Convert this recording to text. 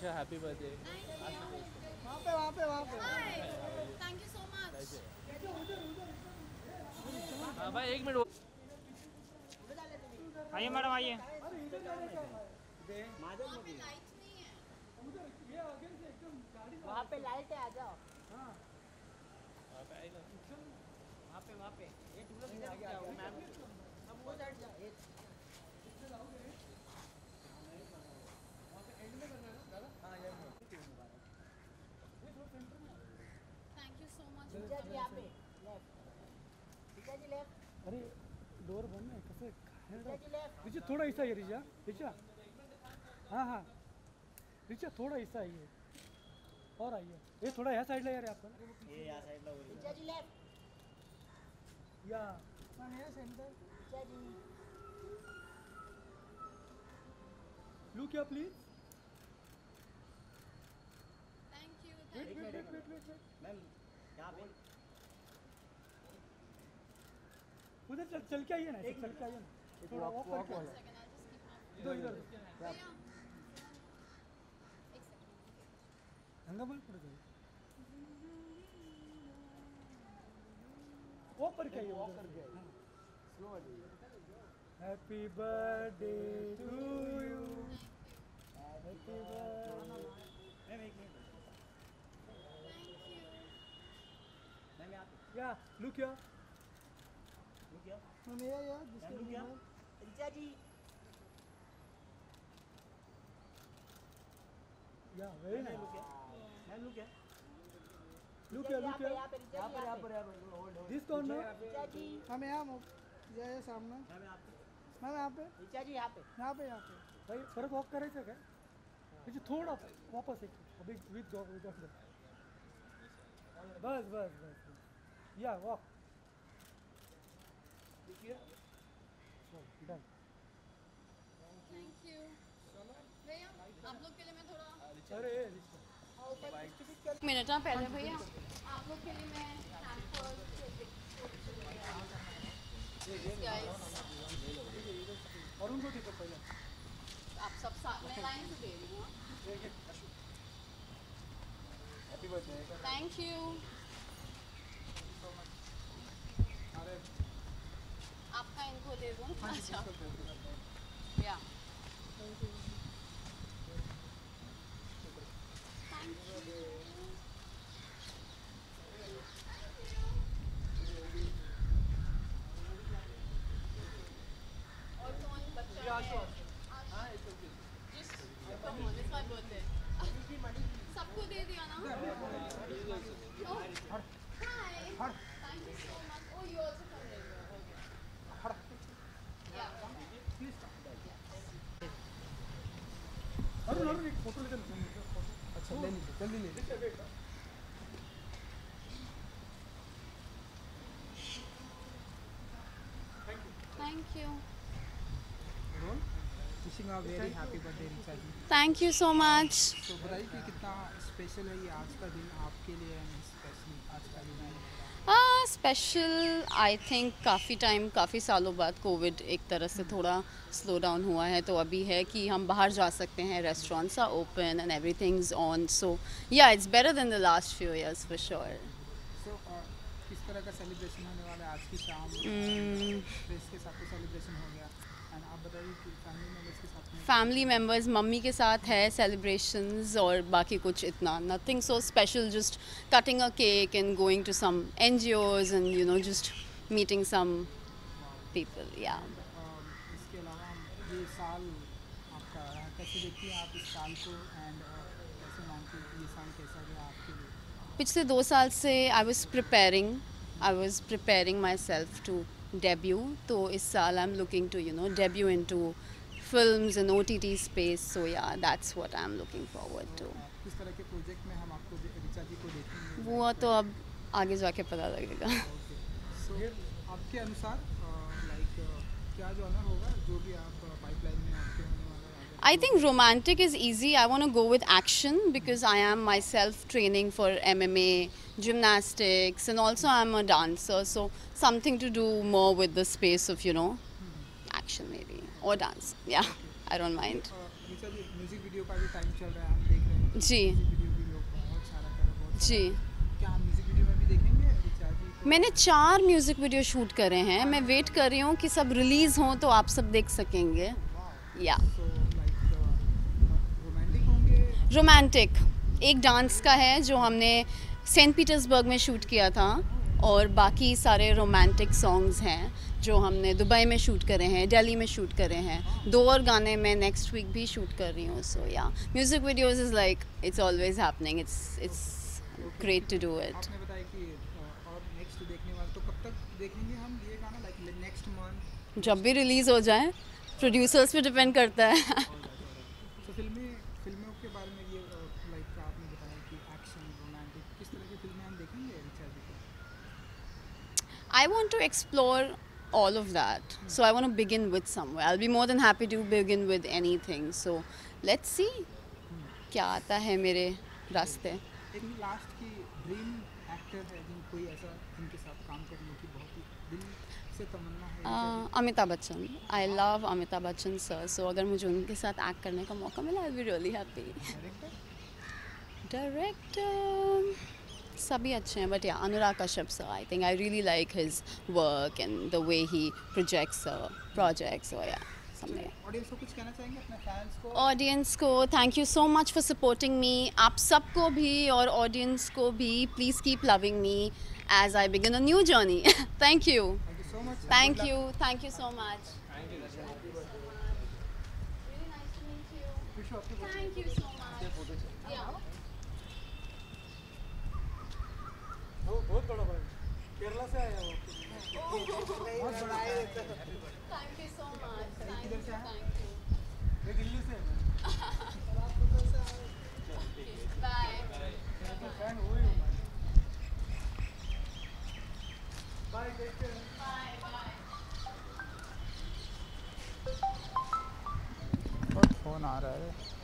अच्छा happy birthday वहाँ पे वहाँ पे वहाँ पे। थैंक यू सो मच हाँ भाई एक मिनट आइए मैडम आइए। वहाँ पे लाइट है. वहाँ पे लाइट है आ जाओ। वहाँ पे वहाँ पे। ये मैम अब वो साइड जाओ ये thank you so much Richa ji यहाँ पे लेफ़्ट ऋचा जी लेफ़्ट अरे डोर बंद आहे कसं ऋचा जी लेफ़्ट रिचा थोड़ा हिस्सा आहे रिचा रिचा हाँ हाँ। रिचा थोड़ा हिस्सा आहे और आइए। ये थोड़ा ह्या साईडला या रे आपण ये या साइड ला ऋचा जी लेफ़्ट या। सेंटर ऋचा जी लुक या please thank you thank wait ma'am यहाँ पे। उधर चल चल के आइए ना चल के आइए ना। थोड़ा वॉक करके इधर इधर हंगामा पुढे जाऊ वॉक करके आइए वॉक करके आइए। Happy birthday to you happy birthday ma'am एक मिनट थैंक यू मैम यहाँ पे या। लुक या। रुक गया मेरा यार मैम रुक गया ऋचा जी। या वेरी नाइस रुक गया मैम रुक गया लुक या यहाँ लुक पे या यहाँ पे यहाँ पे होल्ड होल्ड दिस कौन है ऋचा जी। हम यहाँ सामने। मैम यहाँ पे। मैम यहाँ पे। ऋचा यहाँ पे। यहाँ पे यहाँ पे। भाई परत वॉक करायचं काय? त्याची थोडं वापस एक अभी विथ डॉग बस बस। वॉक डन थैंक यू भैया आप लोग के लिए मैं थोड़ा अरे एक मिनट हाँ पहले भैया आप लोग के लिए मैं गाइस अरुण को ठीक पहिला। आप सब साथ में लाइन से दे रही हूँ। थैंक यू आपका इनको दे दूँ? अच्छा। या। थैंक यू और कौन बच्चा है my birthday. सबको दे दिया ना hi. Thank you so much. Oh, you also come later. Okay. Yeah. Arun Arun एक फ़ोटो लेते ना अच्छा ले लीजिए जल्दी ले thank Thank you. Role wishing a very happy birthday Richa ji Thank you so much. तो बताइए कि कितना स्पेशल है ये आज का दिन आपके लिए स्पेशली आज का दिन है स्पेशल आई थिंक काफ़ी टाइम काफ़ी सालों बाद कोविड एक तरह से थोड़ा स्लो डाउन हुआ है तो अभी है कि हम बाहर जा सकते हैं restaurants are open and everything is on so yeah it's better than the last few years for sure किस तरह का सेलिब्रेशन होने वाला है? आज की शाम Mm. के साथ तो सेलिब्रेशन हो गया। फैमिली मेंबर्स मम्मी के साथ है सेलिब्रेशंस और बाकी कुछ इतना nothing so special just cutting a cake and going to some N G Os and you know just meeting some people yeah पिछले दो साल से I was preparing I was preparing myself to debut तो इस साल I am looking to you know debut into film in O T T space so yeah that's what I am looking forward to किस तरह के project में हम आपको ऋचा जी को देखेंगे? वो तो अब आगे जाके पता लगेगा। सो आपके अनुसार लाइक क्या जो होगा? जो भी आप पाइपलाइन में आपके होने वाला है आगे I think romantic is easy. I want to go with action because I am myself training for MMA, gymnastics, and also I'm a dancer. So something to do more with the space of you know action maybe or dance. Yeah, I don't mind. जी है हैं जी मैंने चार music video shoot करे हैं मैं wait कर रही हूँ कि सब रिलीज़ हों तो आप सब देख सकेंगे या तो लाइक रोमांटिक होंगे रोमांटिक। एक डांस का है जो हमने सेंट पीटर्सबर्ग में शूट किया था और बाकी सारे रोमांटिक सॉन्ग्स हैं जो हमने दुबई में शूट करे हैं दिल्ली में शूट करे हैं। दो और गाने मैं नेक्स्ट वीक भी शूट कर रही हूँ so yeah music videos is like it's always happening it's it's great to do it आपने बताया कि और नेक्स्ट देखने वाले कब तक देखेंगे हम ये गाना? लाइक नेक्स्ट मंथ जब भी रिलीज़ हो जाए प्रोड्यूसर्स पे डिपेंड करता है। तो के बारे में ये लाइक आपने बताया कि एक्शन रोमांटिक किस तरह की फ़िल्में हम देखेंगे रिचा जी को I want to explore all of that. So I want to begin with somewhere. I'll be more than happy to begin with anything. So let's see क्या आता है मेरे रास्ते एक लास्ट की ड्रीम एक्टर है जिन कोई ऐसा जिनके साथ काम करने की बहुत ही दिल से तमन्ना है uh, Amitabh Bachchan I love Amitabh Bachchan sir so अगर मुझे उनके साथ एक्ट करने का मौका मिला I be really happy director सभी अच्छे हैं but yeah Anurag Kashyap sir I think I really like his work and the way he projects projects और या को कुछ कहना चाहेंगे अपने फैंस को? ऑडियंस को thank you so much for supporting me आप सबको भी और ऑडियंस को भी please keep loving me as I begin a new journey thank you Thank you so much thank you thank you so much Thank you so much. Yeah. वो बहुत बड़ा भाई केरला से आया वो बहुत बड़ा है Thank you so much. Thank you. किधर से आए? Thank you. ये दिल्ली से है Bye. फैन हो फ़ोन आ रहा है।